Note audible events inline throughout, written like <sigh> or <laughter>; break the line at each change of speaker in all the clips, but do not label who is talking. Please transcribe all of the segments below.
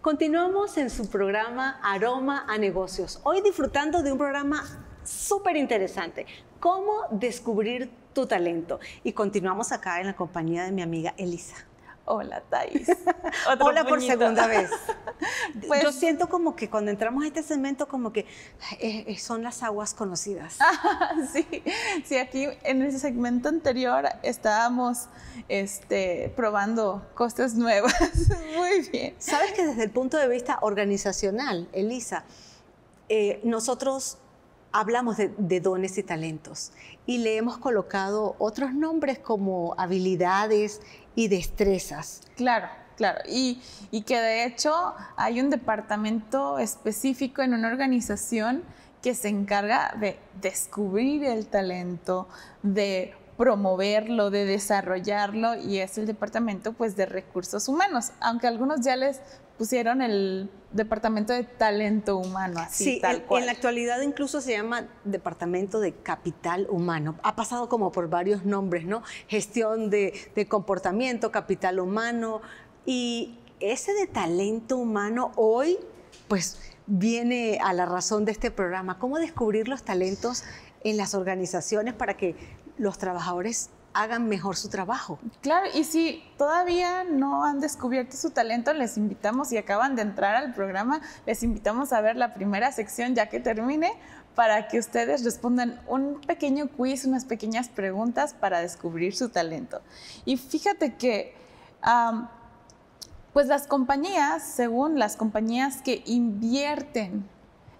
Continuamos en su programa Aroma a Negocios. Hoy disfrutando de un programa súper interesante. ¿Cómo descubrir tu talento? Y continuamos acá en la compañía de mi amiga Elisa.
Hola, Thais. <laughs>
Hola por segunda vez. <laughs> Pues, Yo siento como que cuando entramos a este segmento, como que eh, eh, son las aguas conocidas. <laughs>
sí, sí, aquí en ese segmento anterior estábamos este, probando cosas nuevas. Muy bien.
Sabes que desde el punto de vista organizacional, Elisa, eh, nosotros hablamos de, dones y talentos y le hemos colocado otros nombres como habilidades y destrezas.
Claro, claro. Y, y que de hecho hay un departamento específico en una organización que se encarga de descubrir el talento, de promoverlo, de desarrollarlo y es el departamento pues de recursos humanos, aunque algunos ya les pusieron el departamento de talento humano, así
sí, tal cual. en la actualidad incluso se llama departamento de capital humano. Ha pasado como por varios nombres, ¿no? Gestión de, de comportamiento, capital humano y ese de talento humano hoy, pues viene a la razón de este programa. ¿Cómo descubrir los talentos en las organizaciones para que los trabajadores hagan mejor su trabajo.
Claro, y si todavía no han descubierto su talento, les invitamos, y acaban de entrar al programa, les invitamos a ver la primera sección ya que termine para que ustedes respondan un pequeño quiz, unas pequeñas preguntas para descubrir su talento. Y fíjate que, pues las compañías, según las compañías que invierten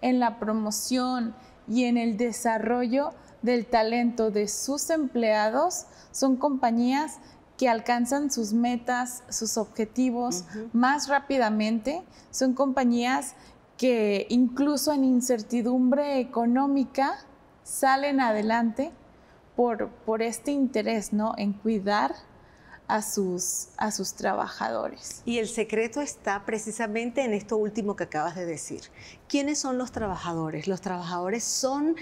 en la promoción y en el desarrollo del talento de sus empleados, son compañías que alcanzan sus metas, sus objetivos más rápidamente. Son compañías que incluso en incertidumbre económica salen adelante por, por este interés ¿no? en cuidar a sus, a sus trabajadores.
Y el secreto está precisamente en esto último que acabas de decir. ¿Quiénes son los trabajadores? Los trabajadores son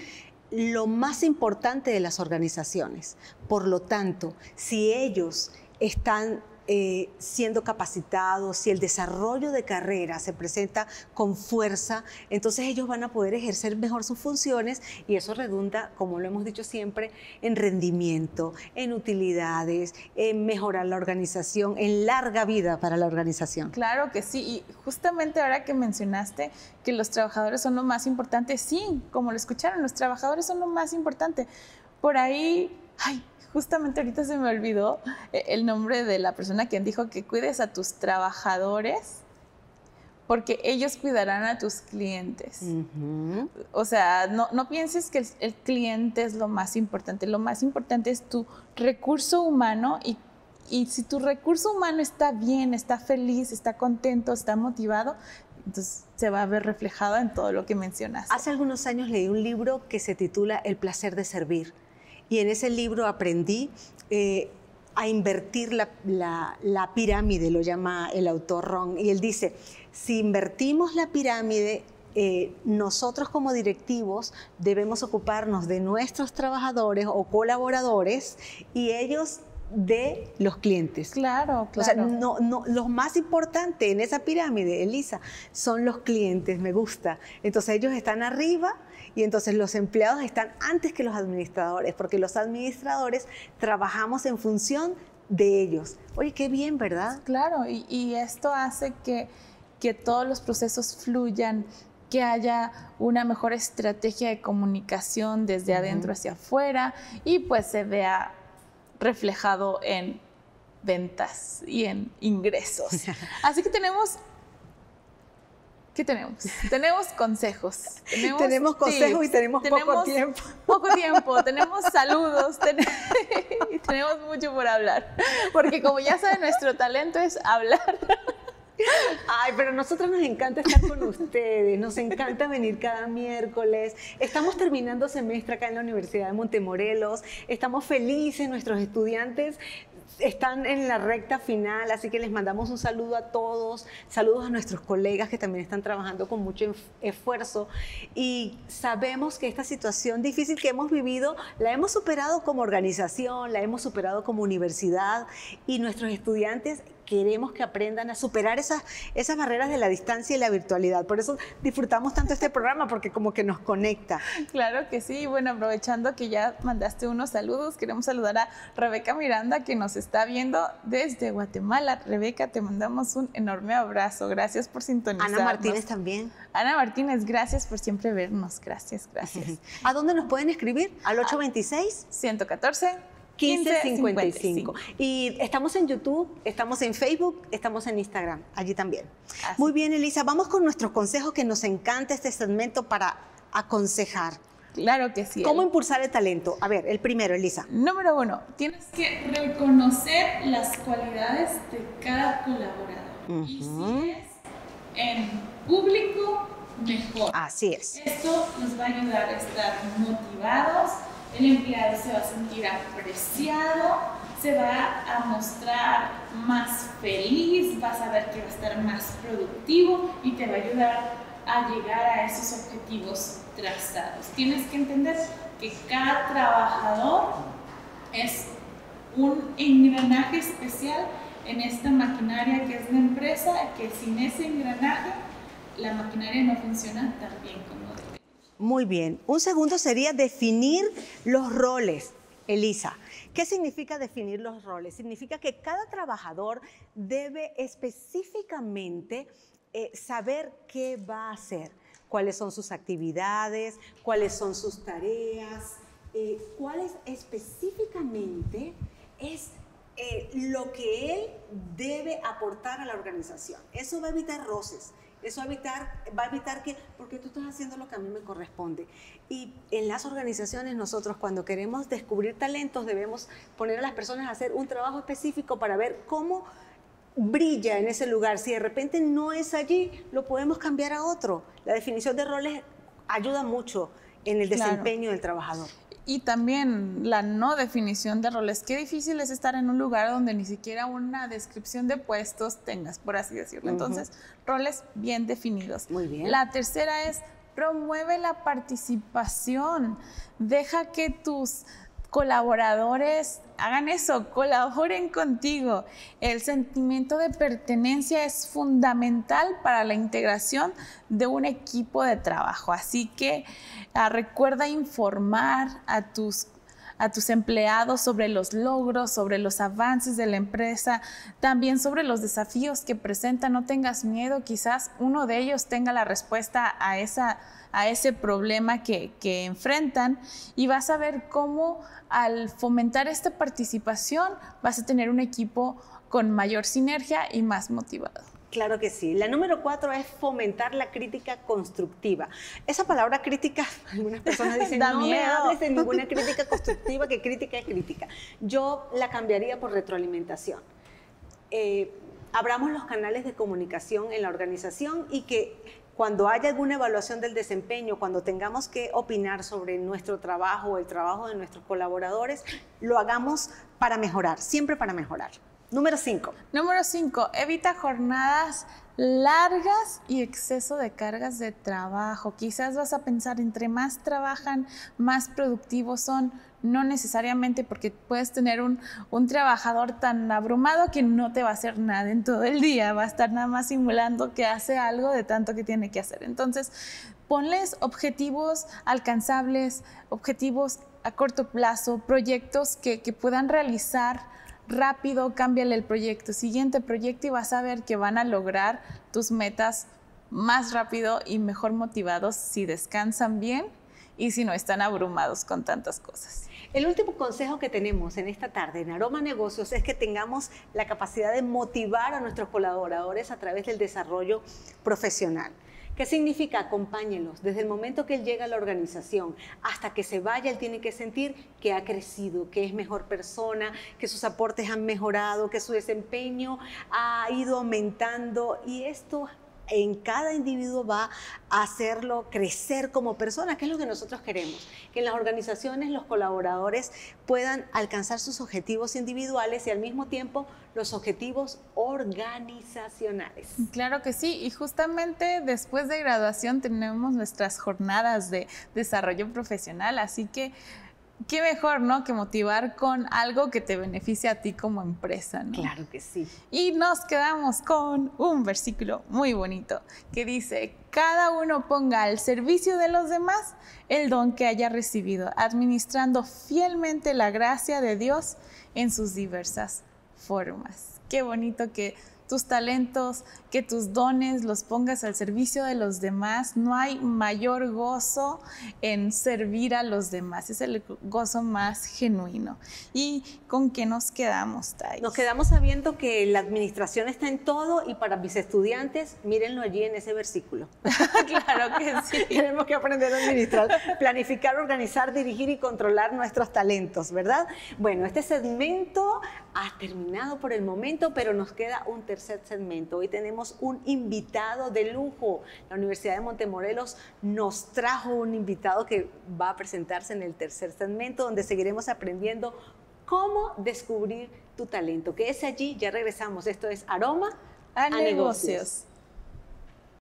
lo más importante de las organizaciones. Por lo tanto, si ellos están eh, siendo capacitados, si el desarrollo de carrera se presenta con fuerza, entonces ellos van a poder ejercer mejor sus funciones y eso redunda, como lo hemos dicho siempre, en rendimiento, en utilidades, en mejorar la organización, en larga vida para la organización.
Claro que sí, y justamente ahora que mencionaste que los trabajadores son lo más importante, sí, como lo escucharon, los trabajadores son lo más importante. Por ahí, ay, justamente ahorita se me olvidó eh, el nombre de la persona quien dijo que cuides a tus trabajadores porque ellos cuidarán a tus clientes. O sea, no, no, pienses que el, cliente es lo más importante. Lo más importante es tu recurso humano y, y si tu recurso humano está bien, está feliz, está contento, está motivado, entonces se va a ver reflejado en todo lo que mencionaste.
Hace algunos años leí un libro que se titula El placer de servir y en ese libro aprendí eh, a invertir la, pirámide, lo llama el autor Ron, y él dice, si invertimos la pirámide, eh, nosotros como directivos debemos ocuparnos de nuestros trabajadores o colaboradores y ellos de los clientes.
Claro, claro. O
sea, no, no, lo más importante en esa pirámide, Elisa, son los clientes, me gusta. Entonces ellos están arriba y entonces los empleados están antes que los administradores, porque los administradores trabajamos en función de ellos. Oye, qué bien, ¿verdad?
Claro, y, esto hace que, que todos los procesos fluyan, que haya una mejor estrategia de comunicación desde adentro hacia afuera y pues se vea reflejado en ventas y en ingresos. <laughs> Así que tenemos ¿Qué tenemos? <laughs> Tenemos consejos.
Tenemos, consejos y tenemos, poco tiempo. <laughs>
Poco tiempo, tenemos saludos y tenemos mucho por hablar. Porque como ya saben, nuestro talento es hablar.
Ay, pero a nosotros nos encanta estar con ustedes, nos encanta venir cada miércoles. Estamos terminando semestre acá en la Universidad de Montemorelos, estamos felices, nuestros estudiantes están en la recta final, así que les mandamos un saludo a todos, saludos a nuestros colegas que también están trabajando con mucho esfuerzo y sabemos que esta situación difícil que hemos vivido la hemos superado como organización, la hemos superado como universidad y nuestros estudiantes queremos que aprendan a superar esas, esas barreras de la distancia y la virtualidad. Por eso disfrutamos tanto este programa, porque como que nos conecta.
Claro que sí. Bueno, aprovechando que ya mandaste unos saludos, queremos saludar a Rebeca Miranda, que nos está viendo desde Guatemala. Rebeca, te mandamos un enorme abrazo. Gracias por sintonizarnos.
Ana Martínez también.
Ana Martínez, gracias por siempre vernos. Gracias, gracias. <laughs>
¿A dónde nos pueden escribir? Al 826
114
1555. Y estamos en YouTube, estamos en Facebook, estamos en Instagram, allí también. Muy bien, Elisa, vamos con nuestros consejos que nos encanta este segmento para aconsejar.
Claro que sí.
¿Cómo impulsar el talento? A ver, el primero, Elisa.
Número uno, tienes que reconocer las cualidades de cada colaborador. Y si es en público, mejor.
Así es.
Esto nos va a ayudar a estar motivados el empleado se va a sentir apreciado, se va a mostrar más feliz, vas a ver que va a estar más productivo y te va a ayudar a llegar a esos objetivos trazados. Tienes que entender que cada trabajador es un engranaje especial en esta maquinaria que es la empresa, que sin ese engranaje la maquinaria no funciona tan bien como
muy bien. Un segundo sería definir los roles. Elisa, ¿qué significa definir los roles? Significa que cada trabajador debe específicamente eh, saber qué va a hacer, cuáles son sus actividades, cuáles son sus tareas, eh, cuáles específicamente es eh, lo que él debe aportar a la organización. Eso va a evitar roces. Eso va a evitar, va a evitar que, porque tú estás haciendo lo que a mí me corresponde. Y en las organizaciones nosotros cuando queremos descubrir talentos debemos poner a las personas a hacer un trabajo específico para ver cómo brilla en ese lugar. Si de repente no es allí, lo podemos cambiar a otro. La definición de roles ayuda mucho en el desempeño del trabajador
y también la no definición de roles. Qué difícil es estar en un lugar donde ni siquiera una descripción de puestos tengas, por así decirlo. Entonces, roles bien definidos.
Muy bien.
La tercera es promueve la participación. Deja que tus colaboradores hagan eso, colaboren contigo. El sentimiento de pertenencia es fundamental para la integración de un equipo de trabajo. Así que ah, recuerda informar a tus a tus empleados sobre los logros, sobre los avances de la empresa, también sobre los desafíos que presenta. No tengas miedo, quizás uno de ellos tenga la respuesta a esa a ese problema que, que enfrentan y vas a ver cómo al fomentar esta participación vas a tener un equipo con mayor sinergia y más motivado.
Claro que sí. La número cuatro es fomentar la crítica constructiva. Esa palabra crítica, <laughs> algunas personas dicen, no me hables de ninguna <laughs> crítica constructiva, que crítica es crítica. Yo la cambiaría por retroalimentación. Eh, abramos los canales de comunicación en la organización y que cuando haya alguna evaluación del desempeño, cuando tengamos que opinar sobre nuestro trabajo o el trabajo de nuestros colaboradores, lo hagamos para mejorar, siempre para mejorar. Número 5.
Número 5. Evita jornadas largas y exceso de cargas de trabajo. Quizás vas a pensar, entre más trabajan, más productivos son. No necesariamente porque puedes tener un, trabajador tan abrumado que no te va a hacer nada en todo el día, va a estar nada más simulando que hace algo de tanto que tiene que hacer. Entonces, ponles objetivos alcanzables, objetivos a corto plazo, proyectos que puedan realizar rápido, cámbiale el proyecto, siguiente proyecto y vas a ver que van a lograr tus metas más rápido y mejor motivados si descansan bien y si no están abrumados con tantas cosas.
El último consejo que tenemos en esta tarde en Aroma Negocios es que tengamos la capacidad de motivar a nuestros colaboradores a través del desarrollo profesional. ¿Qué significa? Acompáñenlos. Desde el momento que él llega a la organización hasta que se vaya, él tiene que sentir que ha crecido, que es mejor persona, que sus aportes han mejorado, que su desempeño ha ido aumentando y esto en cada individuo va a hacerlo crecer como persona, que es lo que nosotros queremos, que en las organizaciones los colaboradores puedan alcanzar sus objetivos individuales y al mismo tiempo los objetivos organizacionales.
Claro que sí, y justamente después de graduación tenemos nuestras jornadas de desarrollo profesional, así que qué mejor, ¿no? Que motivar con algo que te beneficie a ti como empresa, ¿no?
Claro que sí.
Y nos quedamos con un versículo muy bonito que dice, cada uno ponga al servicio de los demás el don que haya recibido, administrando fielmente la gracia de Dios en sus diversas formas. Qué bonito que tus talentos, que tus dones los pongas al servicio de los demás. No hay mayor gozo en servir a los demás, es el gozo más genuino. ¿Y con qué nos quedamos, Tai?
Nos quedamos sabiendo que la administración está en todo y para mis estudiantes, mírenlo allí en ese versículo. <laughs> <laughs>
claro que sí.
Tenemos que aprender a administrar, planificar, organizar, dirigir y controlar nuestros talentos, ¿verdad? Bueno, este segmento ha terminado por el momento, pero nos queda un tercer segmento. Hoy tenemos un invitado de lujo. La Universidad de Montemorelos nos trajo un invitado que va a presentarse en el tercer segmento, donde seguiremos aprendiendo cómo descubrir tu talento. Que es allí, ya regresamos. Esto es Aroma
a, negocios.